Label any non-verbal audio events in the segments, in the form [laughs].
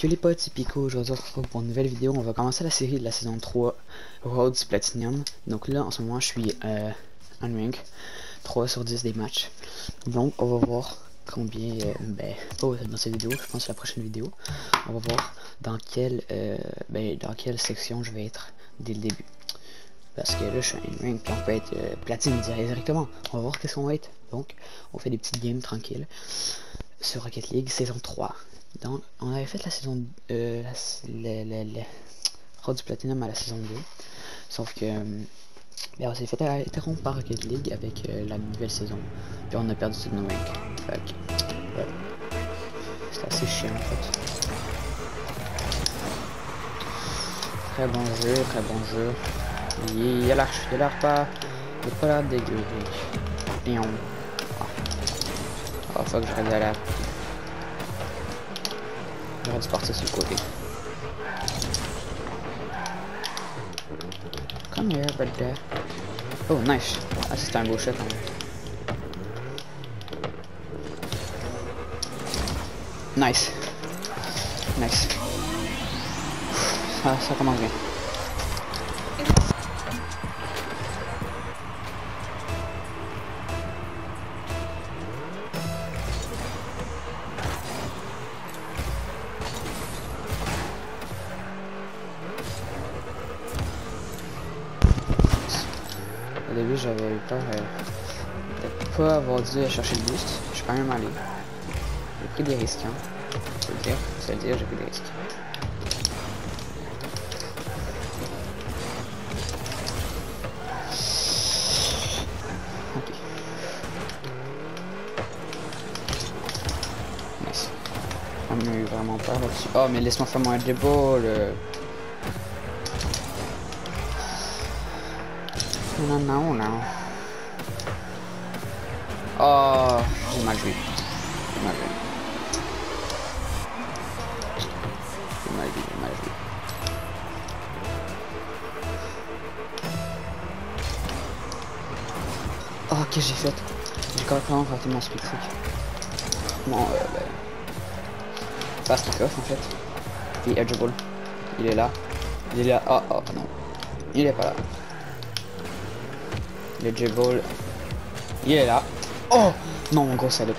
que les potes, c'est Pico, aujourd'hui on retrouve pour une nouvelle vidéo, on va commencer la série de la saison 3, Rhodes Platinum. Donc là, en ce moment, je suis euh, en rank, 3 sur 10 des matchs. Donc on va voir combien, euh, ben, pas dans cette vidéo, je pense la prochaine vidéo, on va voir dans quelle, euh, ben, dans quelle section je vais être dès le début. Parce que là, je suis en rank, on peut être euh, platine directement. On va voir qu'est-ce qu'on va être. Donc, on fait des petites games tranquilles sur Rocket League saison 3. Donc, on avait fait la saison euh, la, la, la, du Platinum à la saison 2. Sauf que euh, ben, on s'est fait interrompre par Rocket League avec euh, la nouvelle saison. Puis on a perdu toutes nos ranks. Fait que, ouais. C'est assez chiant en fait. Très bon jeu, très bon jeu. Il a l'air, il a l'air pas, il a pas l'air dégueu. Et on, oh fuck, j'aurais dû aller à... J'aurais dû partir sur le côté. Come here, buddy. Oh, nice. Ah, c'est un beau shot. Hein. Nice. Nice. Ça, ça commence bien. Début, j'avais eu peur euh, de pas avoir dû chercher le boost. Je suis quand même allé. J'ai pris des risques, hein. C'est le dire, c'est le dire, j'ai pris des risques. Nice. On a eu vraiment peur là-dessus. Oh, mais laisse-moi faire mon dribble. Mal joué. J'ai mal joué, j'ai mal joué. Oh, qu'est-ce que j'ai fait? J'ai complètement raté mon speed trick. Bon, euh, ben... Fast off en fait. Et Edgeable. Il est là. Il est là. Oh, oh, non. Il est pas là. Le J-Ball. Il est là. Oh Non, mon gros salope.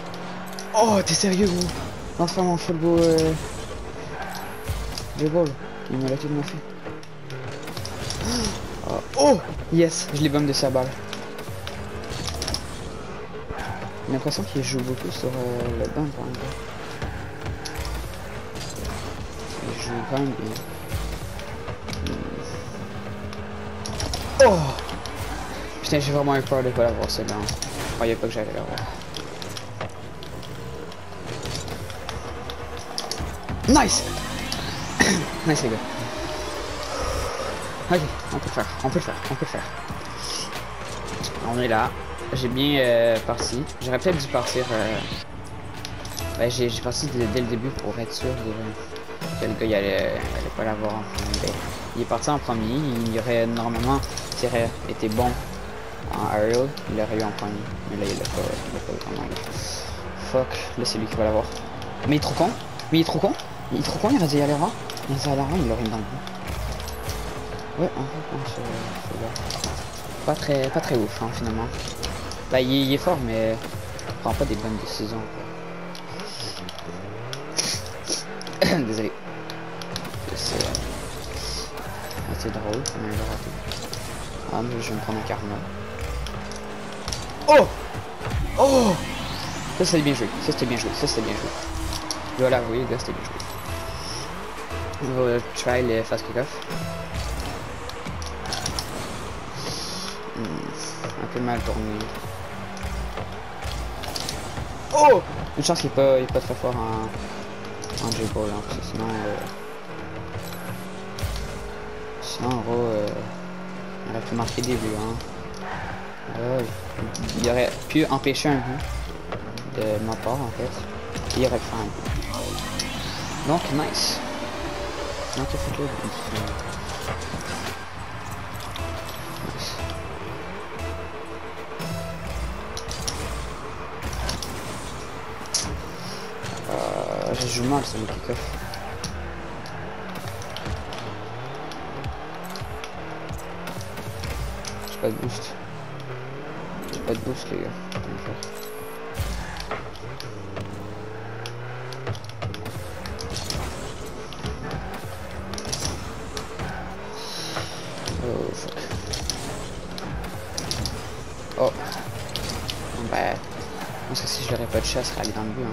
Oh, t'es sérieux, gros? Enfin, mon beau. Euh... J-Ball. Il me l'a tellement fait. Oh, oh Yes Je l'ai bombe de sa balle. J'ai l'impression qu'il joue beaucoup sur euh, le banc, par exemple. Il joue quand même bien. Oh Putain, j'ai vraiment eu peur de pas l'avoir celle-là. Je croyais pas que j'allais l'avoir. Nice [coughs] Nice les gars. Ok, on peut le faire, on peut le faire, on peut le faire. On est là. J'ai bien euh, parti. J'aurais peut-être dû partir... Euh... Ben, j'ai parti dès, le début pour être sûr de... que le gars il allait, pas l'avoir en premier. Il est parti en premier. Il aurait normalement été bon en aerial, il aurait eu en premier. Mais là, il l'a pas, il pas vraiment Fuck, là, c'est lui qui va l'avoir. Mais il est trop con. Mais il est trop con. Il est trop con, il y aller avant. Il aurait aller avant, il l'aurait mis dans le. Ouais, en fait, c'est pas très, pas très ouf, hein, finalement. Bah, il, est fort, mais il prend pas des bonnes décisions. [coughs] Désolé. C'est assez drôle, mais il a raté. Ah, mais je vais me prendre un carnet. Oh Oh Ça c'était bien joué, ça c'était bien joué, ça c'était bien joué. Je dois l'avouer, gars, c'était bien joué. On va try le fast kick-off. Hmm, un peu mal tourné. Oh Une chance qu'il pas, il est pas très fort en, en J-Ball, hein, parce que sinon... Euh... Sinon, en gros... Euh... Il aurait pu marquer des buts, hein. Euh, il aurait pu empêcher un de ma part en fait. Il aurait pu. Donc nice. Donc il nice. euh, je joue mal sur le kick-off. J'ai pas de boost. De les gars. Oh. Oh. Bah. Je pense que si je l'aurais pas de chat, ça serait dans le but.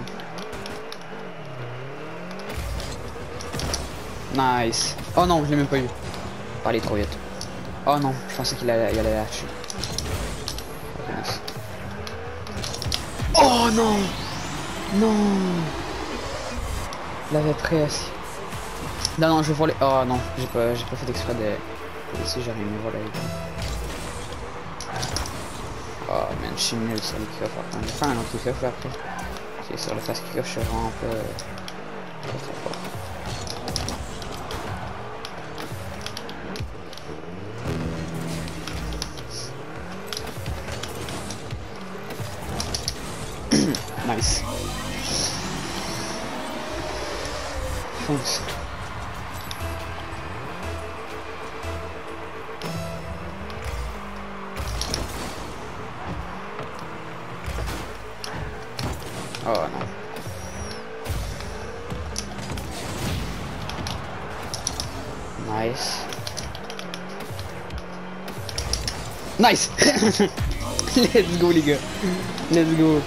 Hein. Nice. Oh non, je l'ai même pas eu. Parler trop vite. Oh non, je pensais qu'il allait, il allait lâcher. Oh non Non Il avait presque. Non, non, je voler. Oh non, j'ai pas, j'ai pas fait d'exprès de... Ici, j'aurais aimé voler. Oh man, je suis nul sur les kick-off. Faire un autre kick-off après. Ok, sur le fast kick-off, je suis vraiment pas... Pas Oh non. Nice. Nice [laughs] Let's go les gars. Let's go.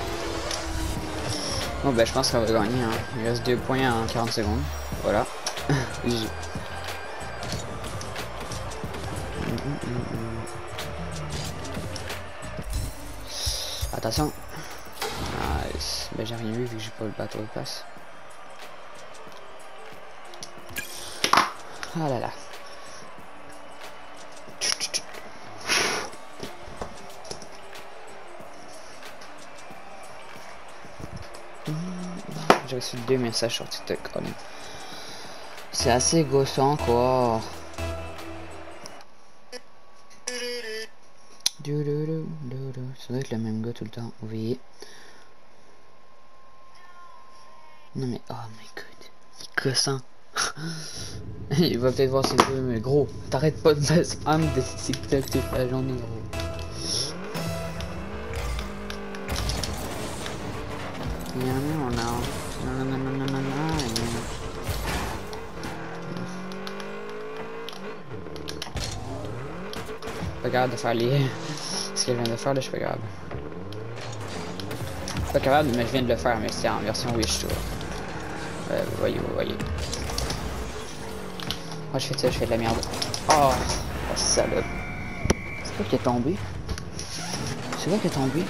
Bon bah je pense qu'on va gagner. Hein. Il reste 2 points en 40 secondes. Voilà. [laughs] Attention. Nice. Ben j'ai rien vu vu que j'ai pas le bateau de passe. Ah là là. J'ai reçu deux messages sur TikTok. C'est assez gossant quoi. Ça doit être le même gars tout le temps. Oui. Non mais oh my god. Il. [laughs] Il va peut-être voir ses deux mais gros. T'arrêtes pas de mettre spam de TikTok toute la gros. Pas capable de faire les... [laughs] Ce que je viens de faire là, je suis pas capable. Pas capable, mais je viens de le faire, mais c'est en version Wish Tour. Euh, vous voyez, vous voyez. Moi je fais ça, je fais de la merde. Oh, la salope. C'est quoi qui est tombé? C'est quoi qui est tombé?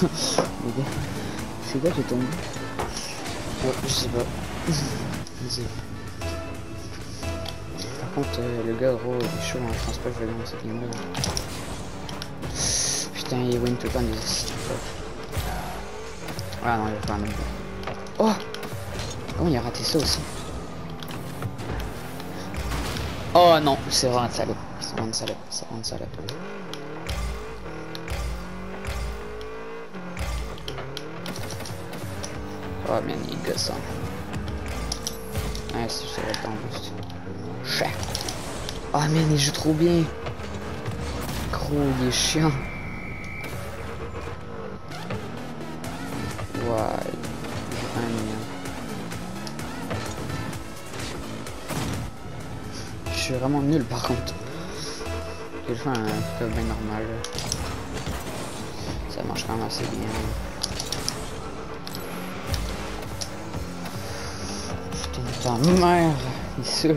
[laughs] C'est quoi qui est tombé? Oh, Je sais pas. [laughs] Contre, euh, le gars gros il est chaud, hein. je pense pas que je vais gagner cette game là. Putain, il win tout le temps des Ah non, il va pas autre. Oh Comment il a raté ça aussi Oh non, c'est vraiment une salope. C'est vraiment une. C'est vraiment une. Oh man, il est gossant. Ouais, si ça va être en boost. Oh man, il joue trop bien. Gros, il est chiant. Ouais. Je suis vraiment nul par contre. J'ai fait un peu normal. Ça marche quand même assez bien. Ta mère, il seul.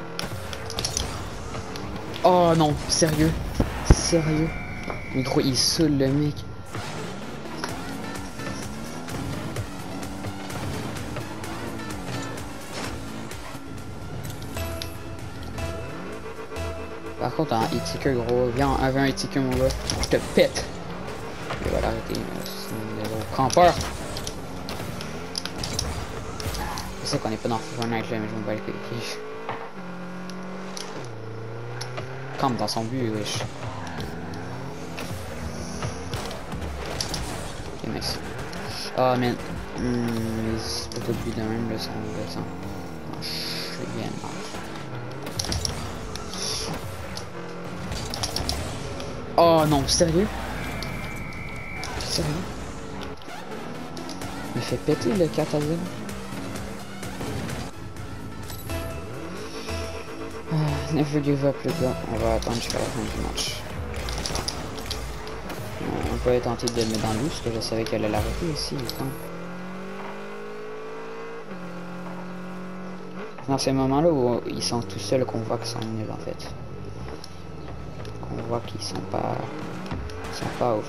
Oh non, sérieux Sérieux gros, il seul le mec. Par contre, en étiqueur gros, viens avec un étiqueur mon gars, je te pète. Il va l'arrêter, c'est des gros campeurs. Je sais qu'on est pas dans Fortnite là, mais je me bats le Campe dans son but, wesh. Ok, nice. Oh, man. Hmm, c'est pas but de même, le son, le son. Oh, je suis bien. Oh non, sérieux? Sérieux? Il fait péter le 4 à 0. Never give up les gars, on va attendre jusqu'à la fin du match. On peut tenter de le mettre dans l'eau parce que je savais qu'elle allait l'arrêter ici. Dans ces moments-là où ils sont tout seuls qu'on voit qu'ils sont nuls en fait on voit qu'ils sont pas sont pas ouf.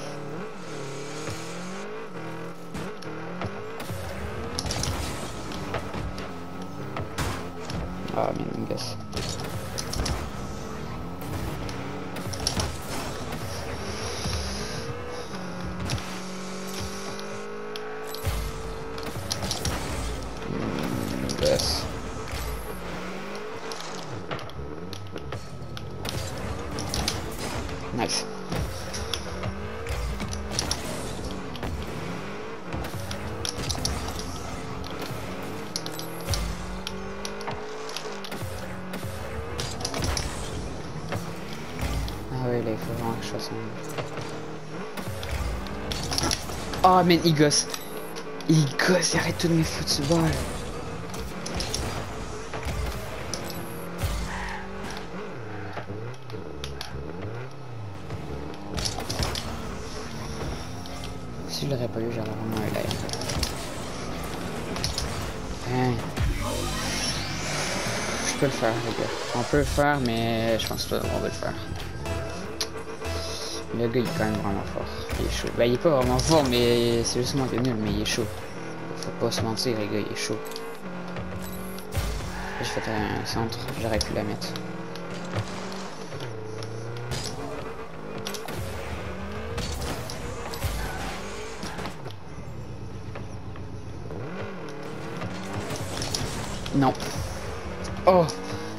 Ah, Mingus. Mingus. Oh, man, il gosse. Il gosse, il arrête de me foutre ce ball. Si je l'aurais pas eu, j'aurais vraiment un live. Hein? Je peux le faire, les gars. On peut le faire, mais je pense pas qu'on va le faire. Le il est quand même vraiment fort. Il est chaud. Ben, il est pas vraiment fort, mais c'est juste moi qui est nul, mais il est chaud. Faut pas se mentir, les il est chaud. J'ai fait un centre, j'aurais pu la mettre. Non. Oh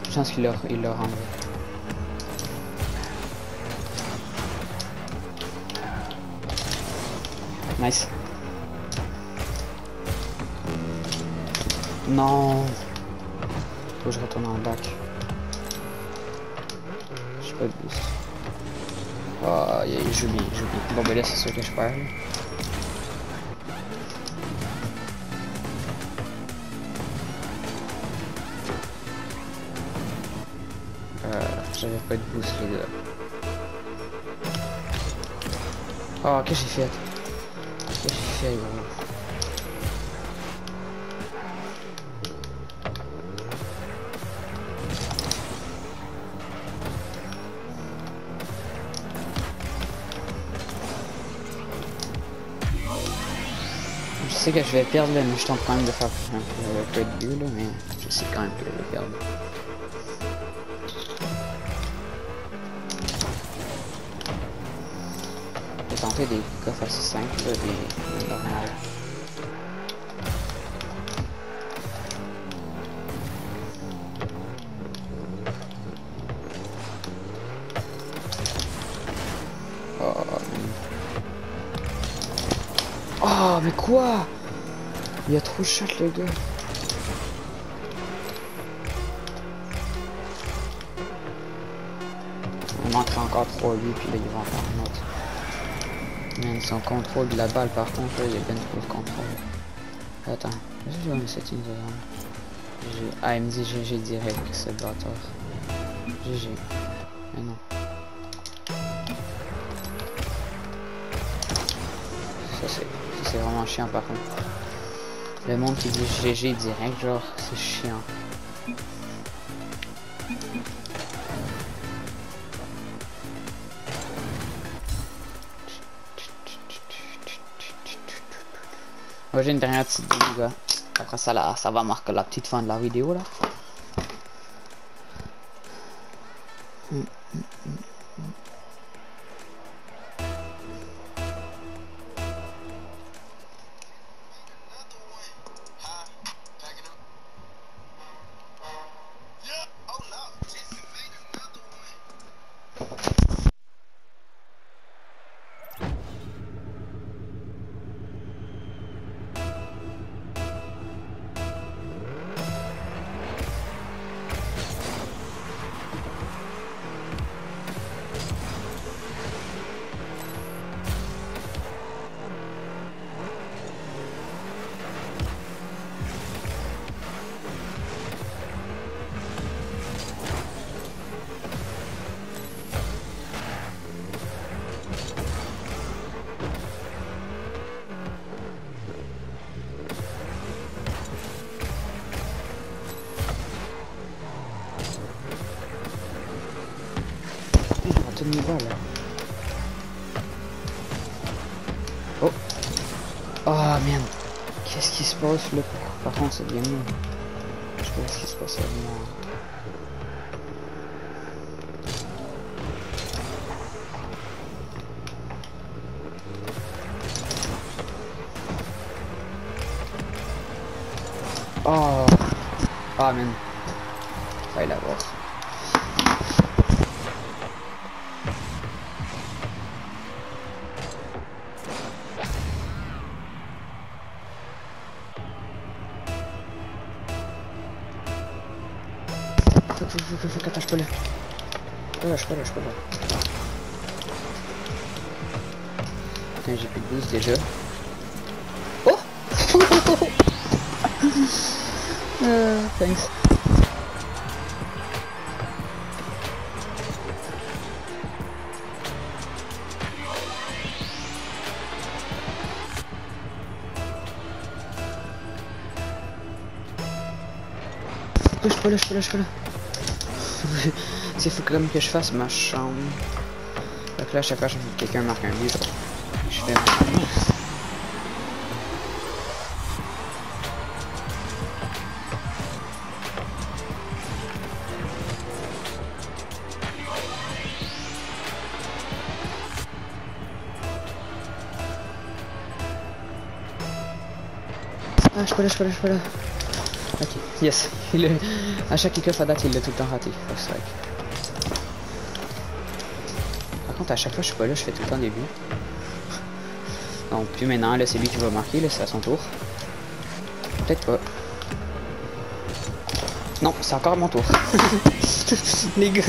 Je pense qu'il l'a il l'a rendu. Nice. Non. Faut que je retourne en bac. J'ai pas de boost. Oh, il joue bien. Bon, ben là, c'est sûr que je perds. J'avais pas de boost les gars. Oh, qu'est-ce que j'ai fait? Je sais que je vais perdre mais je tente quand même de faire un peu, de but là, mais je sais quand même que je vais perdre. Des coffres. Oh, oh, mais quoi? Il y a trop de shot, le gars. On manquera encore 3 lui puis là, il va en faire un autre. Même son contrôle de la balle, par contre, il y bien trop de contrôle. Attends, setting de Ah, me dit GG direct, ce bâtard. GG. Mais non. Ça, c'est vraiment chiant, par contre. Le monde qui dit GG direct, genre, c'est chiant. J'ai une dernière petite vidéo, gars. Après ça, là, ça va marquer la petite fin de la vidéo, là. Passe là Par contre c'est bien mieux. Je sais pas ce qui se passe là. Oh Ah oh, man Fallait l'avoir. Fuck, Je peux là. Putain, j'ai plus de boost déjà. Oh [laughs] euh, Thanks. Peux là, je peux là. C'est faut quand même que je fasse ma chambre. Là, chaque fois que quelqu'un marque un livre, je fais Ah, je peux là, je peux là, je peux là. Ok, yes. [laughs] Il est... À chaque kick-off à date, il l'a tout le temps raté. Strike. À chaque fois je suis pas là, je fais tout le temps début. Donc, puis maintenant, là, c'est lui qui va marquer, là, c'est à son tour. Peut-être pas. Non, c'est encore mon tour. [laughs] Les gars.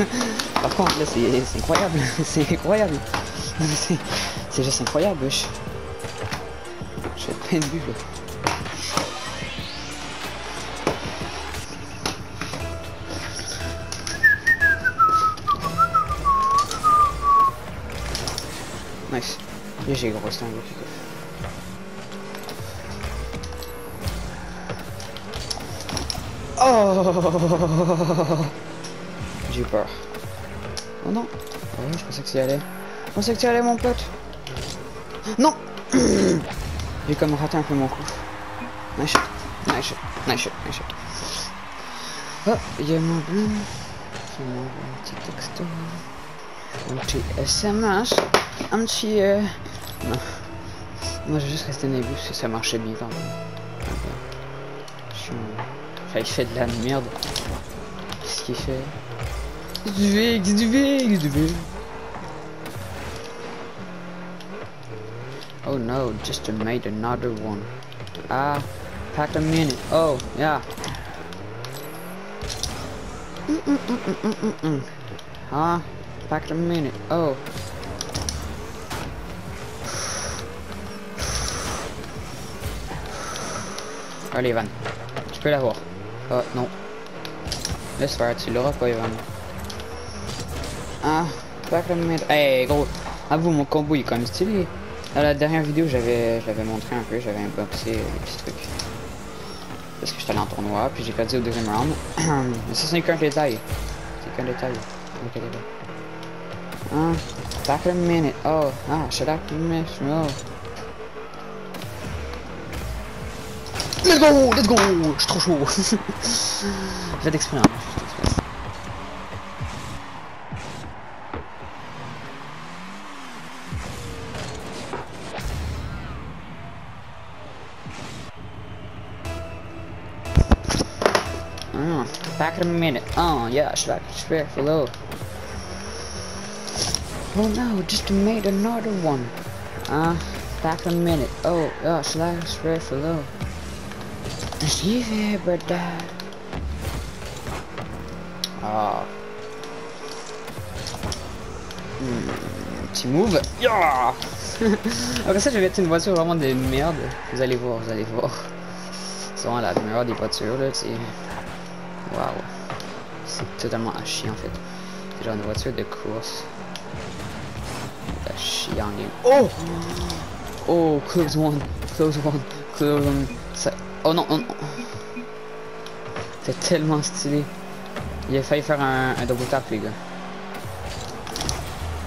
Par contre, là, c'est incroyable. c'est incroyable. [laughs] [laughs] C'est juste incroyable, wesh. Je fais plein de buts, là. Nice. J'ai gros stand Oh J'ai eu peur. Oh non oh, Je pensais que y allait. Je pensais que tu allais mon pote. Non [clears throat] J'ai comme raté un peu mon coup. Nice. Nice. Nice. Nice shot. Oh, il y a mon bleu. Fais-moi un petit texto. Un petit SMS. Un petit... Euh... Non. Moi j'ai juste resté nerveux parce que ça marchait bien quand même. Enfin, il fait de la merde. Qu'est-ce qu'il fait? Du VX, du VX. Oh no, just made another one. Ah, pack a minute. Oh, yeah. -mm -mm -mm. Ah, pack a minute. Oh. Allez, Evan. Tu peux l'avoir. Oh, non. Laisse faire, tu l'auras pas, Evan. Ah, a minute. Hey, gros. Avoue, mon combo il est quand même stylé. Dans la dernière vidéo, j'avais montré un peu, j'avais unboxé les petits trucs. Parce que j'étais allé en tournoi, puis j'ai perdu au deuxième round. [clears throat] Mais ça, c'est qu'un détail. C'est qu'un détail. Ok, détail. Ah, back a minute. Oh, ah, shut up, minute. Oh. let's go, let's go Je suis trop chaud Je vais t'exprimer. back in a minute. Oh yeah, I should I expect for low. Oh no, just made another one. Ah, uh, back in a minute. Oh yeah, should I expect for low. Leave here, brother. Ah. Hmm, petit move. Yeah Après ça, je vais être une voiture vraiment de merde. Vous allez voir, vous allez voir. C'est vraiment la meilleure des voitures, là, tu Waouh. C'est totalement à chier, en fait. C'est genre une voiture de course. À chier en game. Oh Oh, close one. Close one. Close one. Ça... Oh non, oh non. C'est tellement stylé. Il a failli faire un, un double tap, les gars.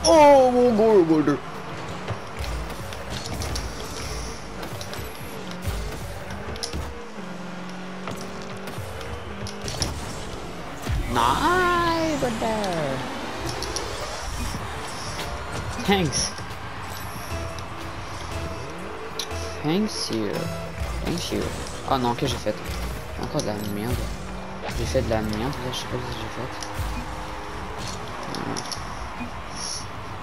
Oh mon god, Nice, but there. Thanks. Thanks you. Thank you. Oh non, que j'ai fait Encore de la merde. J'ai fait de la merde, là, je sais pas que j'ai fait.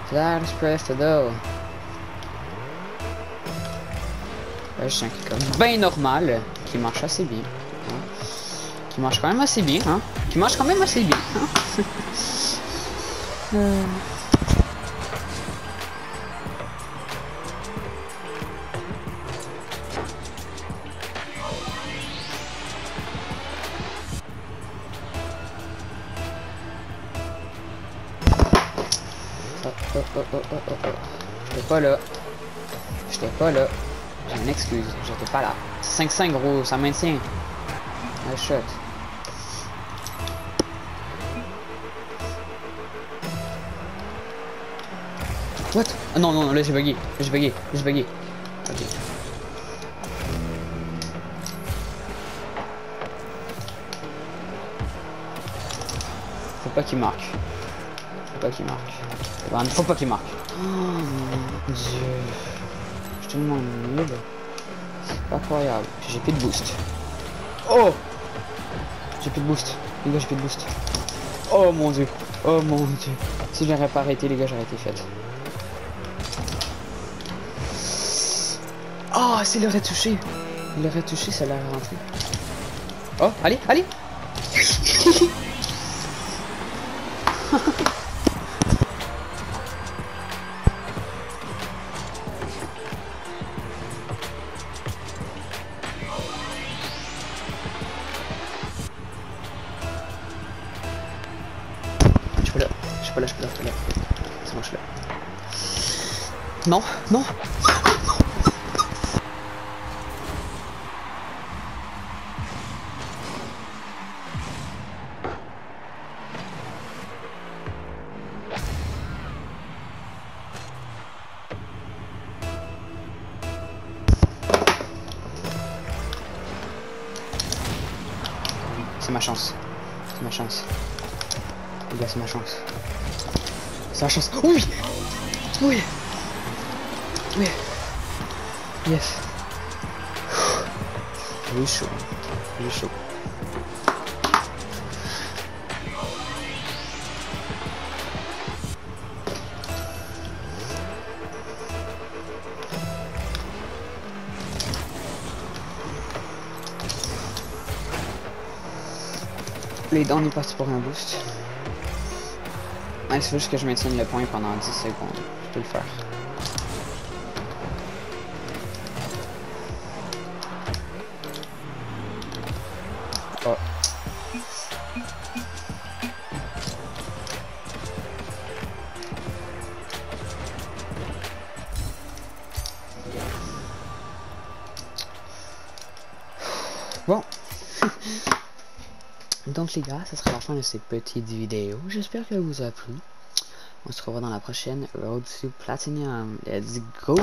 Flag spray Fedo. Là, j'ai un comme bien normal, qui marche assez bien. Hein. Qui marche quand même assez bien, hein. Qui marche quand même assez bien, hein. [laughs] euh... oh, oh, oh, oh, oh, oh. J'étais pas là. J'étais pas là. J'ai une excuse. J'étais pas là. 5-5 gros, ça maintient. Un shot. What? Ah non, non, là j'ai bugué. J'ai bugué. J'ai bugué. Ok. Faut pas qu'il marque. Pas qu'il marque. Il faut pas qu'il marque. Oh dieu. Je suis tellement nul. C'est incroyable. J'ai plus de boost. Oh J'ai plus de boost. Les gars, j'ai plus de boost. Oh mon dieu. Oh mon dieu. Si j'aurais pas arrêté, les gars, j'aurais été fait. Oh, s'il l'aurait touché. Il l'aurait touché, ça l'aurait rentré. Oh, allez, allez Non. C'est ma chance. C'est ma chance. Les gars, c'est ma chance. C'est ma chance. Oui Oui Oui Yes J'ai chaud. J'ai chaud. Les dents, on est parti pour un boost. Il faut juste que je maintienne le point pendant 10 secondes. Je peux le faire. Les gars, ça sera la fin de cette petite vidéo. J'espère qu'elle vous a plu. On se revoit dans la prochaine Road to Platinum. Let's go